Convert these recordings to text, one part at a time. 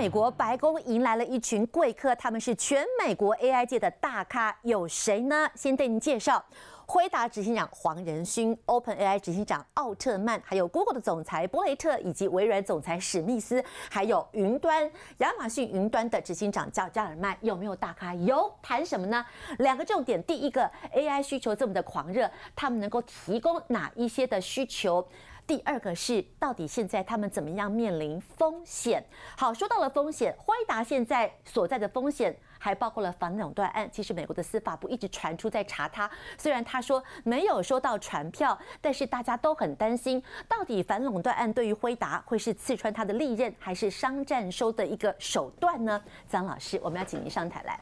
美国白宫迎来了一群贵客，他们是全美国 AI 界的大咖，有谁呢？先对您介绍。辉达执行长黄仁勋、OpenAI 执行长奥特曼，还有 Google 的总裁波雷特，以及微软总裁史密斯，还有云端亚马逊云端的执行长叫加尔曼，有没有大咖？有，谈什么呢？两个重点，第一个 AI 需求这么的狂热，他们能够提供哪一些的需求？第二个是，到底现在他们怎么样面临风险？好，说到了风险，辉达现在所在的风险还包括了反垄断案。其实美国的司法部一直传出在查他，虽然他说没有收到传票，但是大家都很担心，到底反垄断案对于辉达会是刺穿他的利刃，还是商战收的一个手段呢？张老师，我们要请您上台来。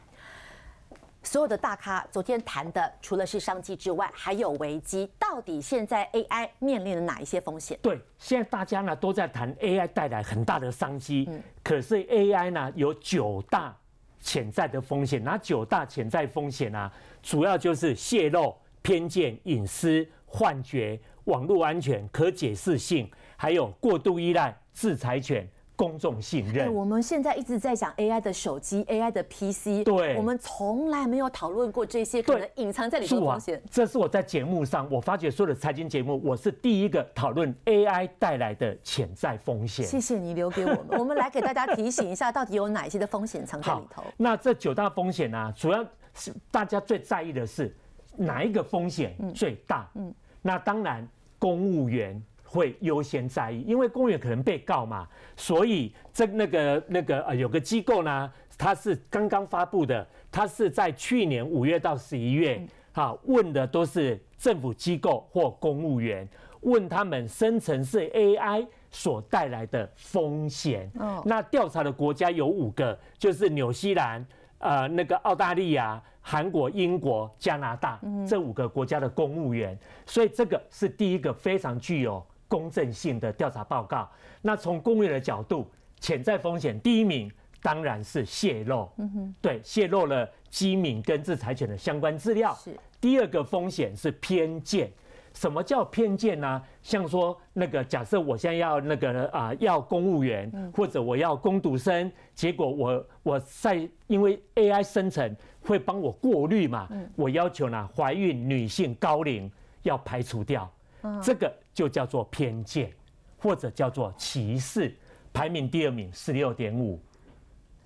所有的大咖昨天谈的，除了是商机之外，还有危机。到底现在 AI 面临了哪一些风险？对，现在大家呢都在谈 AI 带来很大的商机。嗯，可是 AI 呢有九大潜在的风险。哪九大潜在风险呢？主要就是泄露、偏见、隐私、幻觉、网络安全、可解释性，还有过度依赖、制裁权。公众信任。我们现在一直在讲 AI 的手机、AI 的 PC，对，我们从来没有讨论过这些可能隐藏在里面的风险。这是我在节目上，我发觉所有的财经节目，我是第一个讨论 AI 带来的潜在风险。谢谢你留给我们，我们来给大家提醒一下，到底有哪些的风险藏在里头。那这九大风险呢，主要是大家最在意的是哪一个风险最大？嗯，那当然公务员。会优先在意，因为公务员可能被告嘛，所以这那个那个呃有个机构呢，它是刚刚发布的，它是在去年五月到十一月，哈问的都是政府机构或公务员，问他们生成式 AI 所带来的风险。哦，那调查的国家有五个，就是纽西兰、呃那个澳大利亚、韩国、英国、加拿大这五个国家的公务员，所以这个是第一个非常具有。公正性的调查报告。那从公务员的角度，潜在风险第一名当然是泄露。嗯哼，对，泄露了机敏跟制裁权的相关资料。是。第二个风险是偏见。什么叫偏见呢？像说那个假设我现在要那个啊要公务员，或者我要攻读生，结果我我在因为 AI 生成会帮我过滤嘛，我要求呢怀孕女性高龄要排除掉。这个就叫做偏见，或者叫做歧视。排名第二名十六点五，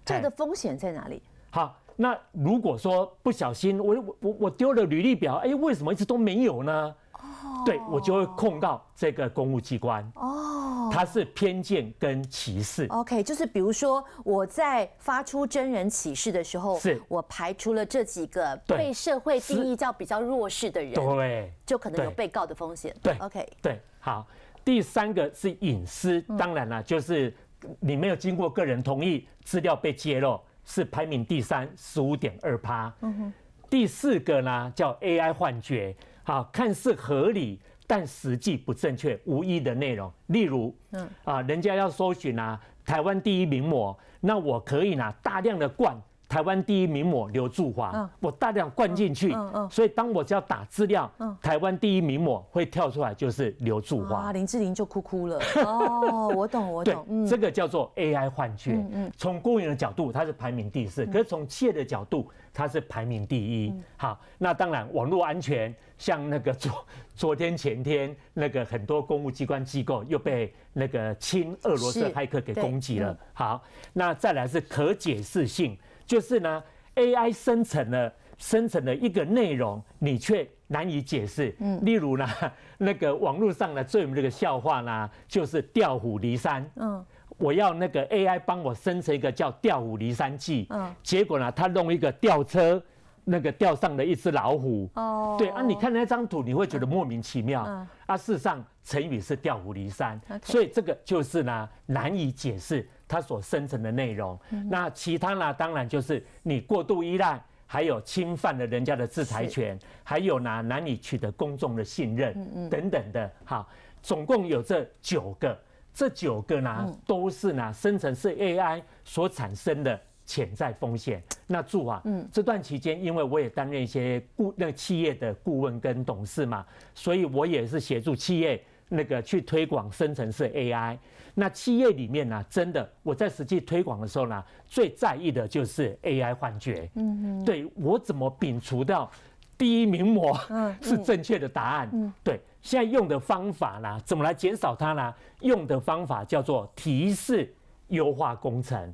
这个风险在哪里？好，那如果说不小心，我我我我丢了履历表，哎，为什么一直都没有呢？哦，对我就会控告这个公务机关。哦。它是偏见跟歧视。OK，就是比如说我在发出真人启事的时候，是我排除了这几个被社会定义叫比较弱势的人，对，就可能有被告的风险。对，OK，对，好。第三个是隐私，当然了，就是你没有经过个人同意，资料被揭露，是排名第三，十五点二趴。嗯哼。第四个呢叫 AI 幻觉，好，看似合理。但实际不正确、无意的内容，例如，嗯啊，人家要搜寻啊，台湾第一名模，那我可以拿大量的灌。台湾第一名模刘柱华，我大量灌进去，所以当我只要打资料，台湾第一名模会跳出来，就是刘柱华。林志玲就哭哭了。哦，我懂，我懂。对，这个叫做 AI 幻觉。从公务员的角度，它是排名第四；可是从企业的角度，它是排名第一。好，那当然网络安全，像那个昨 昨天前天那个很多公务机关机构又被那个亲俄罗斯骇客给攻击了。好，那再来是可解释性。就是呢，AI 生成了生成了一个内容，你却难以解释。嗯，例如呢，那个网络上的最有这个笑话呢，就是调虎离山。嗯，我要那个 AI 帮我生成一个叫调虎离山记。嗯，结果呢，他弄一个吊车。那个吊上的一只老虎哦，对啊，你看那张图，你会觉得莫名其妙啊。事实上，成语是调虎离山，所以这个就是呢难以解释它所生成的内容。那其他呢，当然就是你过度依赖，还有侵犯了人家的制裁权，还有呢难以取得公众的信任等等的。好，总共有这九个，这九个呢都是呢生成式 AI 所产生的。潜在风险，那祝啊，嗯，这段期间，因为我也担任一些顾那个企业的顾问跟董事嘛，所以我也是协助企业那个去推广生成式 AI。那企业里面呢，真的我在实际推广的时候呢，最在意的就是 AI 幻觉。嗯嗯，对我怎么摒除掉第一名模 是正确的答案？嗯，对，现在用的方法呢，怎么来减少它呢？用的方法叫做提示优化工程。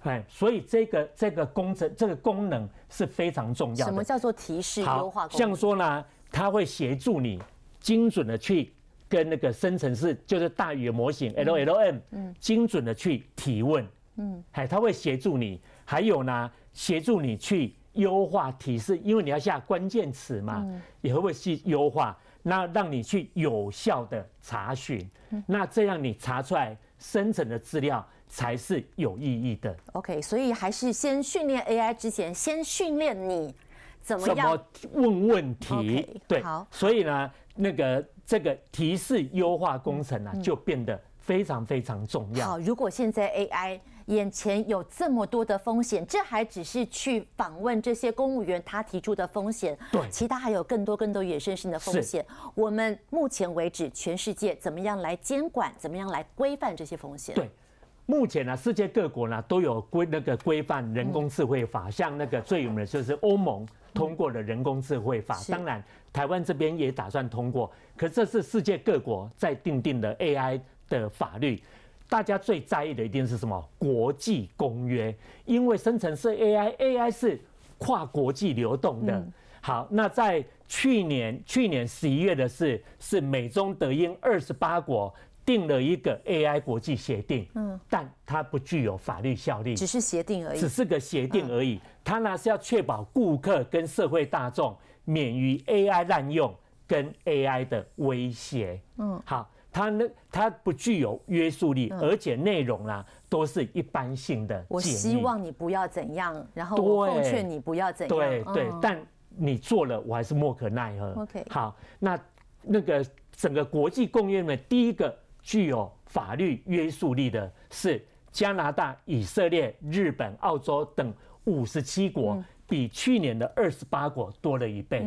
哎，所以这个这个工程这个功能是非常重要的。什么叫做提示优化？像说呢，它会协助你精准的去跟那个生成式，就是大语言模型 LLM，嗯，精准的去提问，嗯，哎，它会协助你，还有呢，协助你去优化提示，因为你要下关键词嘛，也会去优化，那让你去有效的查询，那这样你查出来生成的资料。才是有意义的。OK，所以还是先训练 AI 之前，先训练你怎么样问问题。对，好。所以呢，那个这个提示优化工程呢，就变得非常非常重要。好，如果现在 AI 眼前有这么多的风险，这还只是去访问这些公务员他提出的风险。对，其他还有更多更多衍生性的风险。我们目前为止，全世界怎么样来监管，怎么样来规范这些风险？对。目前呢，世界各国呢都有规那个规范人工智慧法，像那个最有名的就是欧盟通过的人工智慧法。当然，台湾这边也打算通过。可这是世界各国在定定的 AI 的法律，大家最在意的一定是什么？国际公约，因为生成式 AI，AI 是跨国际流动的。好，那在去年去年十一月的是是美中德英二十八国。定了一个 AI 国际协定，嗯，但它不具有法律效力，只是协定而已，只是个协定而已。它呢是要确保顾客跟社会大众免于 AI 滥用跟 AI 的威胁。嗯，好，它呢它不具有约束力，而且内容呢都是一般性的。我希望你不要怎样，然后我奉劝你不要怎样。对对，但你做了，我还是莫可奈何。OK，好，那那个整个国际公约的第一个。具有法律约束力的是加拿大、以色列、日本、澳洲等五十七国，比去年的二十八国多了一倍。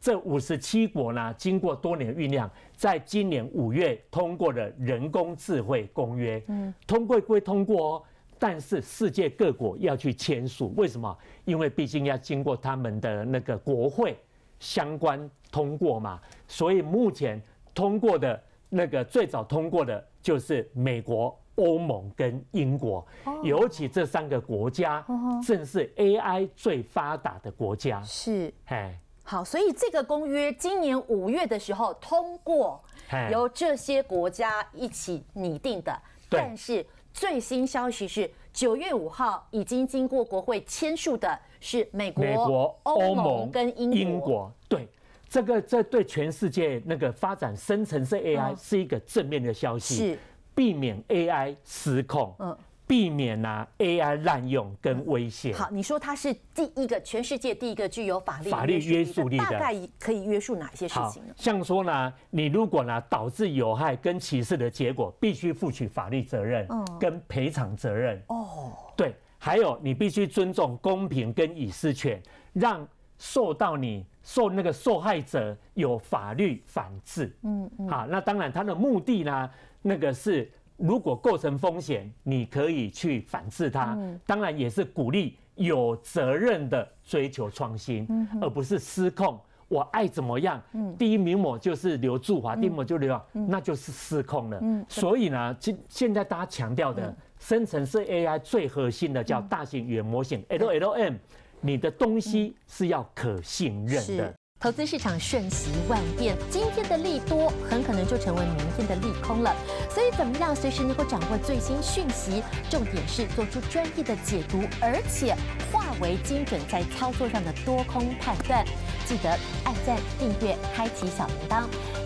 这五十七国呢，经过多年酝酿，在今年五月通过了人工智慧公约。通过归通过，哦但是世界各国要去签署，为什么？因为毕竟要经过他们的那个国会相关通过嘛。所以目前通过的。那个最早通过的就是美国、欧盟跟英国，尤其这三个国家正是 AI 最发达的国家。是，哎，好，所以这个公约今年五月的时候通过，由这些国家一起拟定的。但是最新消息是，九月五号已经经过国会签署的是美国、欧盟跟英国。对。这个这对全世界那个发展生成式 AI 是一个正面的消息，是避免 AI 失控，嗯，避免啊 AI 滥用跟威胁。好，你说它是第一个全世界第一个具有法律法律约束力的，大概可以约束哪些事情呢？像说呢，你如果呢导致有害跟歧视的结果，必须负起法律责任跟赔偿责任。哦，对，还有你必须尊重公平跟隐私权，让受到你。受那个受害者有法律反制，嗯嗯，好，那当然他的目的呢，那个是如果构成风险，你可以去反制他，当然也是鼓励有责任的追求创新，而不是失控。我爱怎么样，第一名模就是刘柱华，第一名模就刘，那就是失控了。所以呢，现现在大家强调的生成式 AI 最核心的叫大型语言模型 LLM。你的东西是要可信任的。投资市场瞬息万变，今天的利多很可能就成为明天的利空了。所以，怎么样随时能够掌握最新讯息？重点是做出专业的解读，而且化为精准在操作上的多空判断。记得按赞、订阅、开启小铃铛，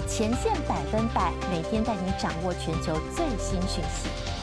前线百分百，每天带你掌握全球最新讯息。